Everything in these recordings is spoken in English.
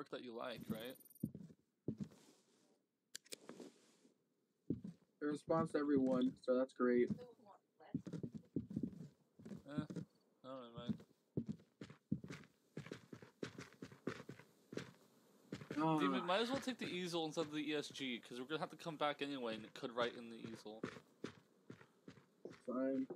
work that you like, right? It responds to everyone, so that's great. Eh, I don't mind. Ah, Dude, we might as well take the easel instead of the ESG because we're gonna have to come back anyway, and it could write in the easel. fine.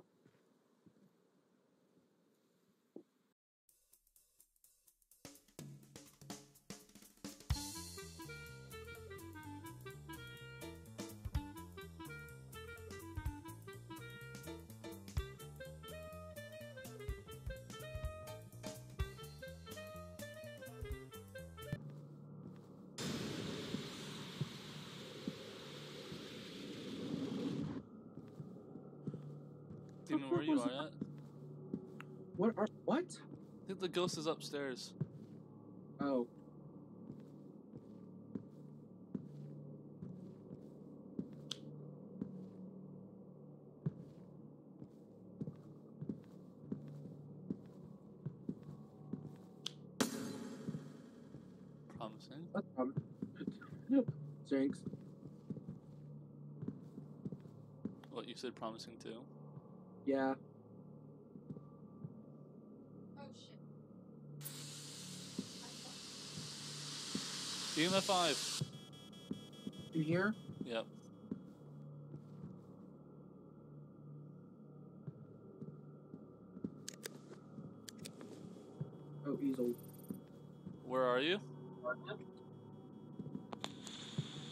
Demon, where you are at? What are what? I think the ghost is upstairs. Oh. Promising. That's um, Jinx. What you said, promising too. Yeah. Oh shit. EMF five. In here? Yep. Oh, easel. Where are you?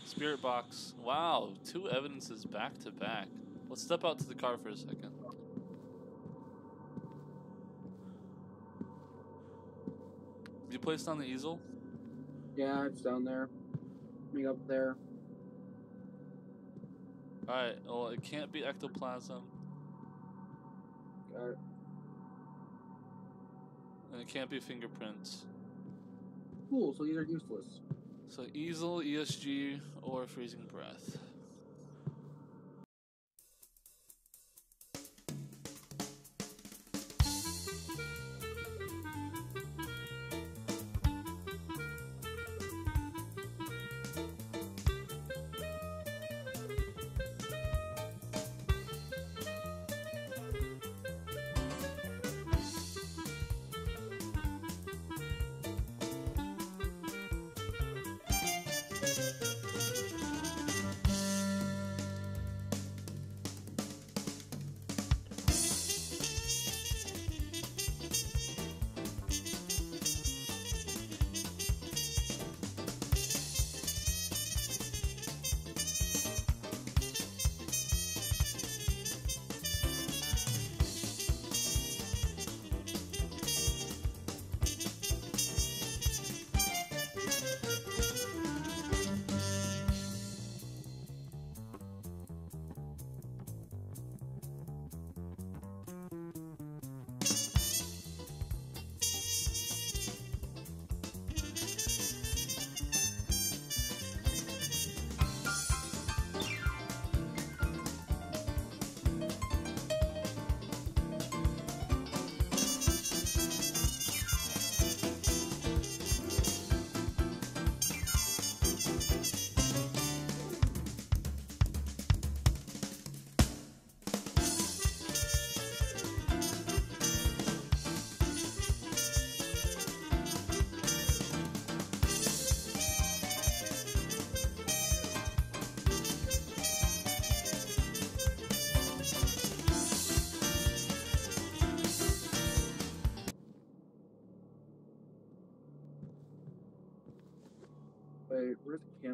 Spirit box. Wow, two evidences back to back. Let's step out to the car for a second. You placed on the easel? Yeah, it's down there. Me up there. Alright, well, it can't be ectoplasm, Got it. and it can't be fingerprints. Cool, so these are useless. So, easel, ESG, or freezing breath.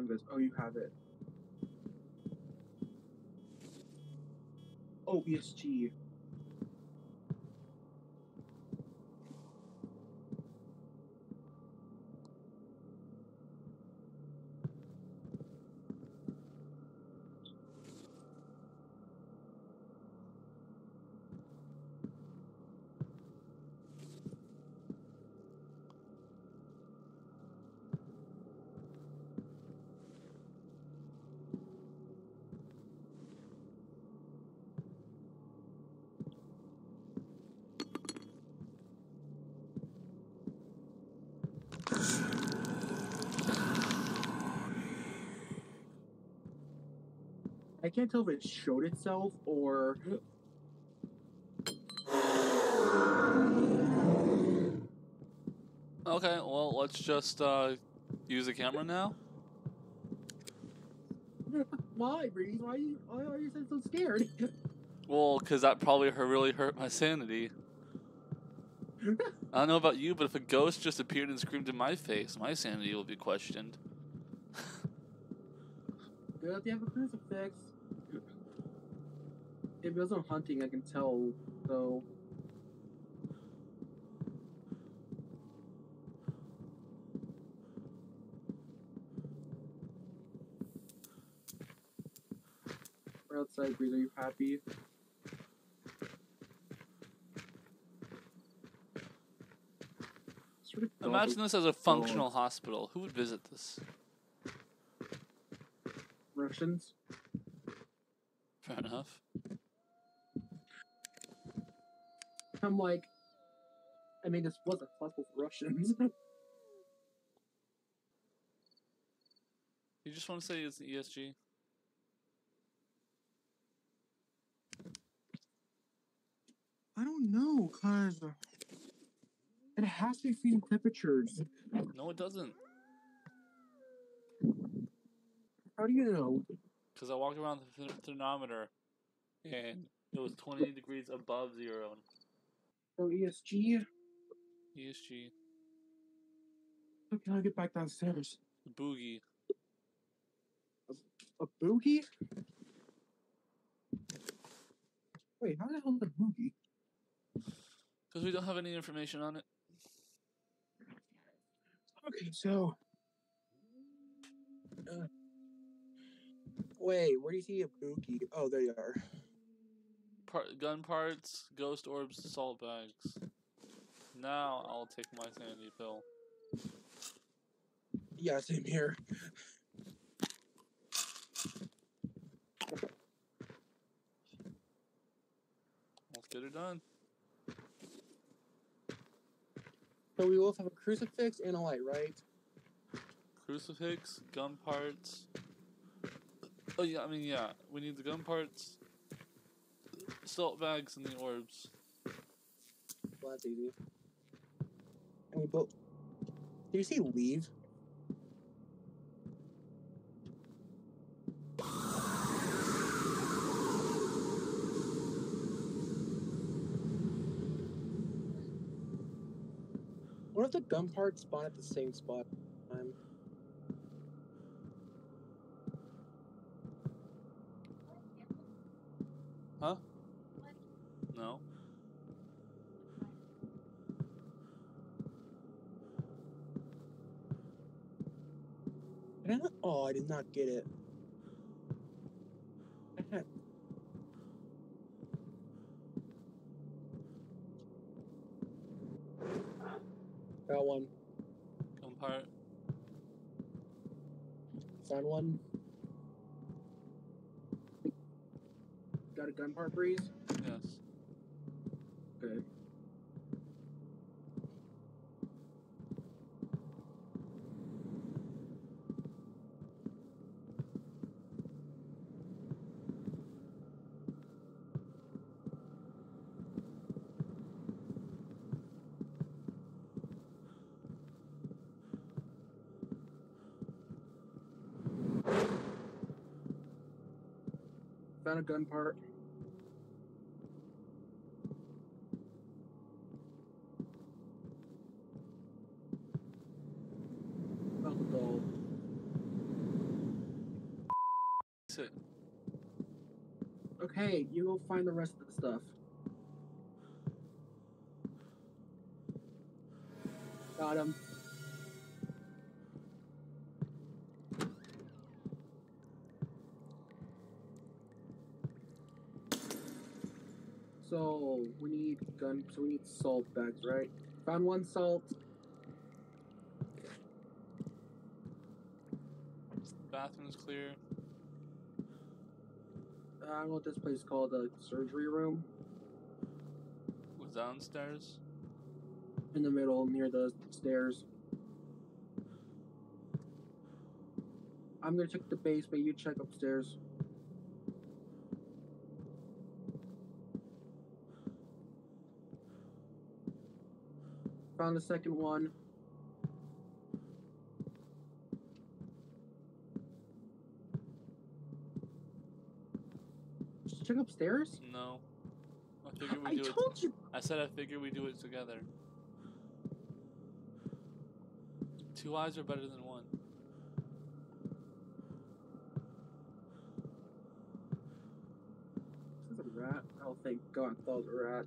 Canvas? Oh, you have it. Oh, I can't tell if it showed itself or. Okay, well, let's just uh, use the camera now. Why, Breeze? Why are you? Why are you so scared? Well, because that probably really hurt my sanity. I don't know about you, but if a ghost just appeared and screamed in my face, my sanity will be questioned. Good, you have a crucifix. If it wasn't hunting, I can tell, though. We're outside, Breeze. Are you happy? Imagine this as a functional hospital. Who would visit this? Russians. Fair enough. I'm like, I mean, this wasn't possible for Russians. You just want to say it's the ESG? I don't know, cause it has to be feeding temperatures. No, it doesn't. How do you know? Because I walked around the th- thermometer and it was 20 degrees above zero. Oh, ESG. ESG. How can I get back downstairs? A Boogie. A boogie? Wait, how the hell is a boogie? Because we don't have any information on it. Okay, so. Uh, wait, where do you see a boogie? Oh, there you are. Part, gun parts, ghost orbs, salt bags. Now I'll take my sanity pill. Yeah, same here. Let's get it done. So we both have a crucifix and a light, right? Crucifix, gun parts. Oh yeah, I mean yeah, we need the gun parts, salt bags, and the orbs. Well, that's easy. And we both. Did you see leave? What if the gun parts spawn at the same spot? Um, No. did I not? Oh, I did not get it. I Got one. Gun part. Found one. Got a gun part breeze? Yes. Okay. Found a gun part. Found the gold. Sit. Okay, you go find the rest of the stuff. Got him. So we need gun. So we need salt bags, right? Found one salt. Bathroom's clear. I don't know what this place is called. The surgery room Was downstairs. in the middle near the stairs. I'm gonna check the basement. You check upstairs. Found the second one. Just check upstairs. No. I figured we do it. told you. I said I figured we do it together. Two eyes are better than one. This is a rat. Oh, thank God, that was a rat.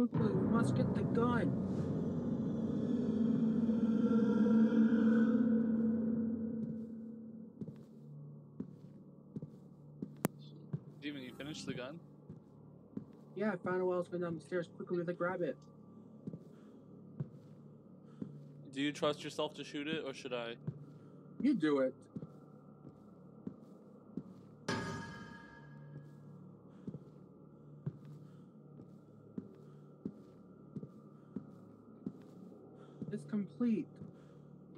Quickly, we must get the gun. Demon, you finished the gun? Yeah, I found it while I was going down the stairs. Quickly, we have to grab it. Do you trust yourself to shoot it, or should I? You do it. It's complete.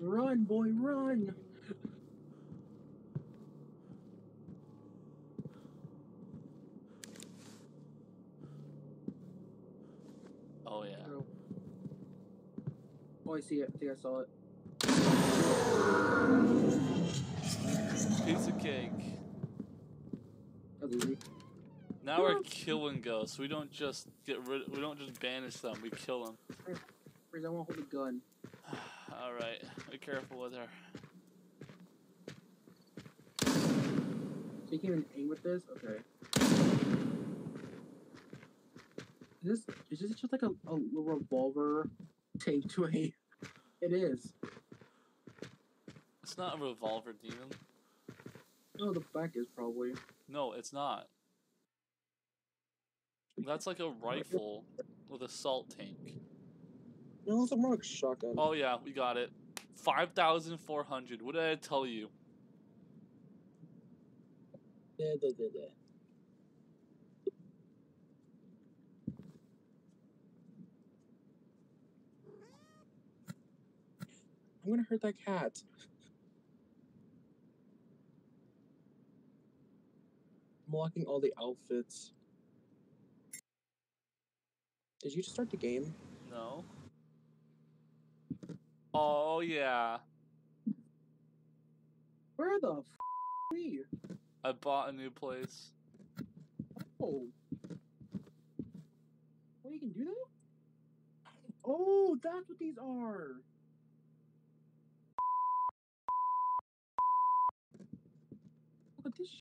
Run, boy, run! Oh yeah. Oh. oh, I see it. I think I saw it. Piece of cake. Now we're killing ghosts. We don't just get rid. We don't just banish them. We kill them. I want to hold the gun. All right. Be careful with her. So you can even aim with this? Okay. Is this is this just like a, a revolver taped to a it is. It's not a revolver, demon. No, the back is probably. No, it's not. That's like a rifle with a salt tank. No, it's a shotgun. Oh yeah, we got it. Five thousand four hundred. What did I tell you? Da, da, da, da. I'm gonna hurt that cat. I'm locking all the outfits. Did you just start the game? No. Oh yeah, Where the f are we? I bought a new place. Oh. Well, you can do that? Oh, that's what these are. Look at this. sh-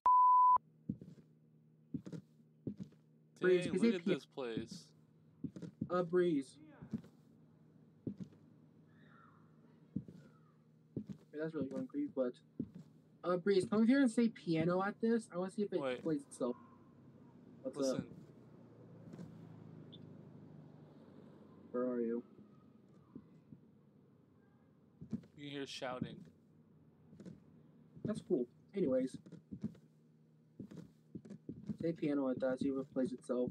Breeze, Dang, is look at this place. A breeze. That's really going creepy, but. Uh, breeze, come over here and say piano at this. I want to see if it Wait. plays itself. What's up? Listen, Where are you? you can hear shouting. That's cool. Anyways. Say piano at that, see if it plays itself.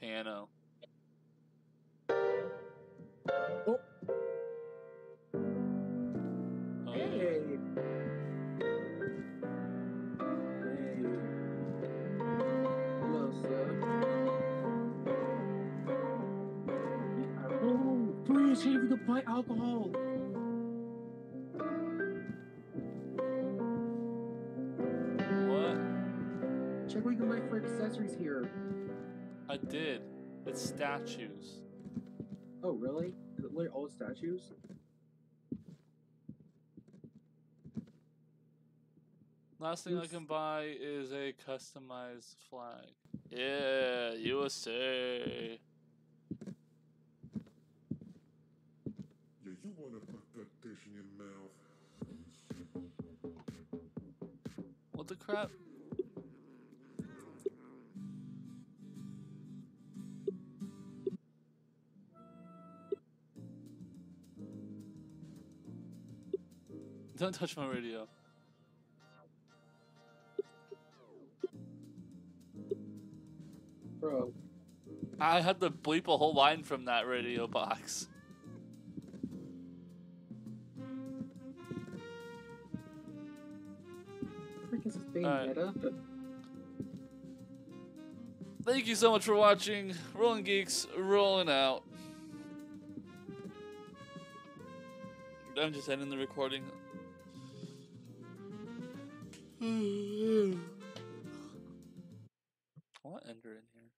Piano. Check what you can buy for accessories here. I did. It's statues. Oh, really? Is it literally all statues? Last thing I can buy is a customized flag. Yeah, USA. Yeah, you wanna put that dish in your mouth. What the crap? Don't touch my radio. Bro, I had to bleep a whole line from that radio box. frick is this being Alright. meta? But Thank you so much for watching. Rollin' Geeks, rolling out. I'm just ending the recording. Mm-hmm. I'll enter in here.